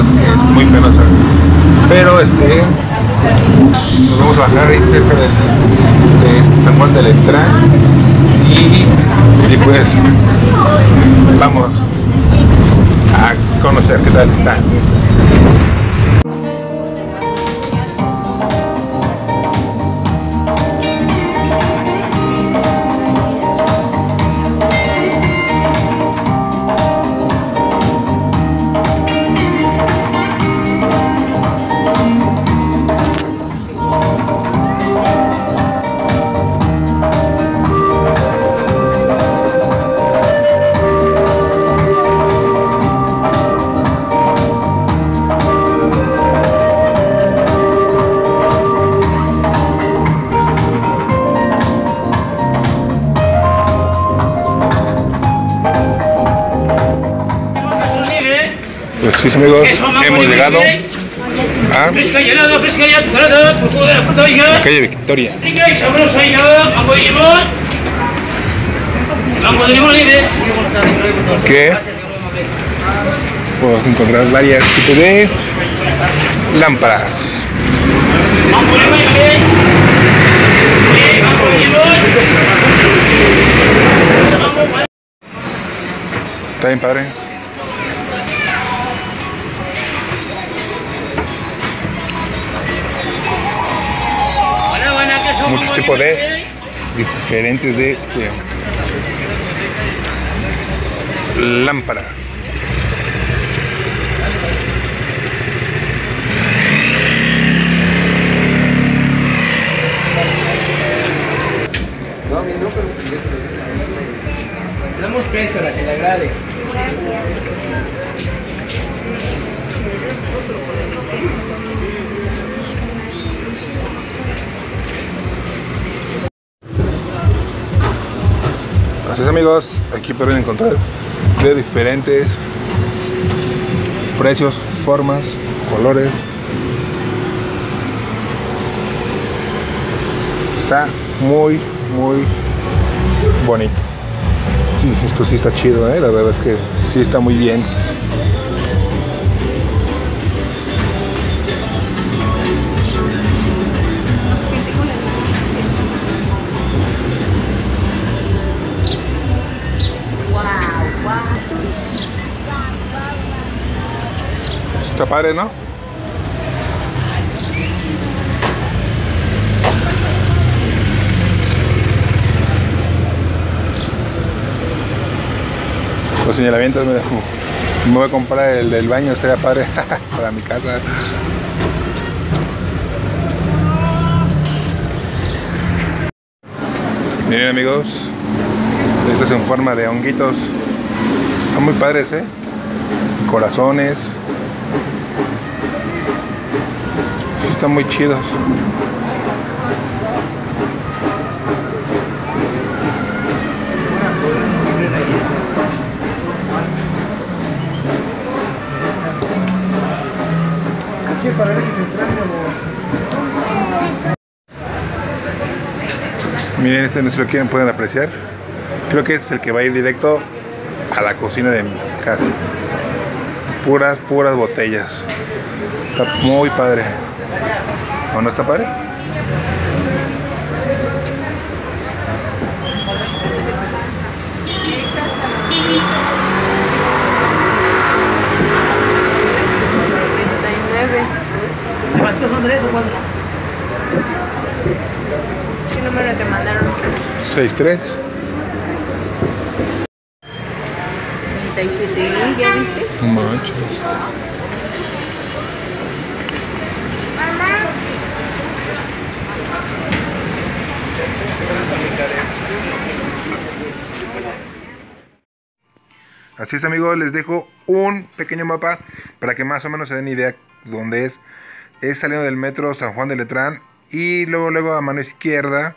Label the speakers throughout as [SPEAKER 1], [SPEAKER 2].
[SPEAKER 1] Es muy penosa. Pero este nos vamos a bajar ahí cerca del, de San Juan de Letrán y, y pues vamos a conocer qué tal está. Sí amigos, hemos llegado a
[SPEAKER 2] la
[SPEAKER 1] calle Victoria. Que podemos encontrar varios tipos de lámparas. Está bien padre. Muchos tipos de diferentes de este lámpara.
[SPEAKER 2] Damos queso, la que le agrade.
[SPEAKER 1] Así amigos, aquí pueden encontrar de diferentes precios, formas, colores. Está muy, muy bonito. Sí, esto sí está chido, ¿eh? la verdad es que sí está muy bien. Está padre, ¿no? Los señalamientos me, me voy a comprar el del baño, estaría padre para mi casa. Miren amigos, esto es en forma de honguitos. Están muy padres, ¿eh? Corazones. Sí, están muy chidos.
[SPEAKER 3] Aquí es para ver que se
[SPEAKER 1] Miren, este no si lo quieren, pueden apreciar. Creo que este es el que va a ir directo a la cocina de mi casa. Puras, puras botellas. Está muy padre. ¿O no está padre?
[SPEAKER 4] ¿Estas son tres o cuatro?
[SPEAKER 5] ¿Qué número te mandaron?
[SPEAKER 1] 6-3.
[SPEAKER 5] 37 ¿ya viste?
[SPEAKER 1] Así es amigos, les dejo un pequeño mapa para que más o menos se den idea dónde es. Es saliendo del metro San Juan de Letrán y luego luego a mano izquierda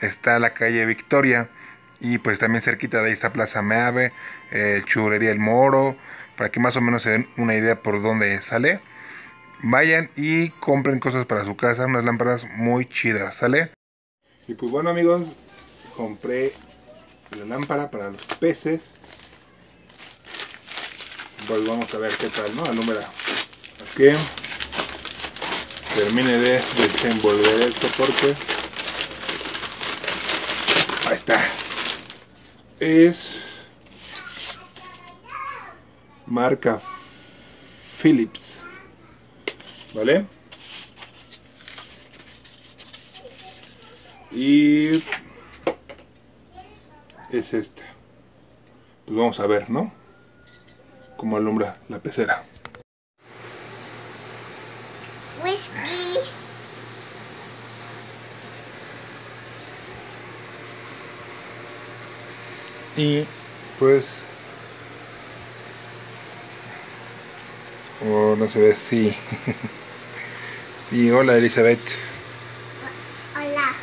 [SPEAKER 1] está la calle Victoria y pues también cerquita de ahí está Plaza Meave, eh, Chulería El Moro, para que más o menos se den una idea por dónde sale. Vayan y compren cosas para su casa, unas lámparas muy chidas, ¿sale? Y pues bueno amigos, compré la lámpara para los peces. Pues vamos a ver qué tal, ¿no? Número. Aquí termine de desenvolver esto porque ahí está es marca Philips vale y es esta. Pues vamos a ver no cómo alumbra la pecera.
[SPEAKER 6] Whisky.
[SPEAKER 1] y pues oh, no se ve sí. Y hola Elizabeth
[SPEAKER 6] Hola.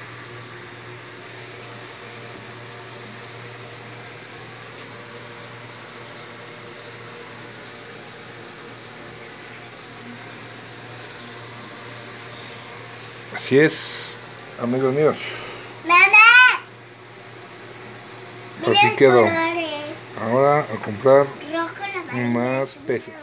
[SPEAKER 1] Así es amigos míos
[SPEAKER 6] Mamá.
[SPEAKER 1] así quedó
[SPEAKER 6] colores.
[SPEAKER 1] ahora a comprar
[SPEAKER 6] Rojo,
[SPEAKER 1] más peces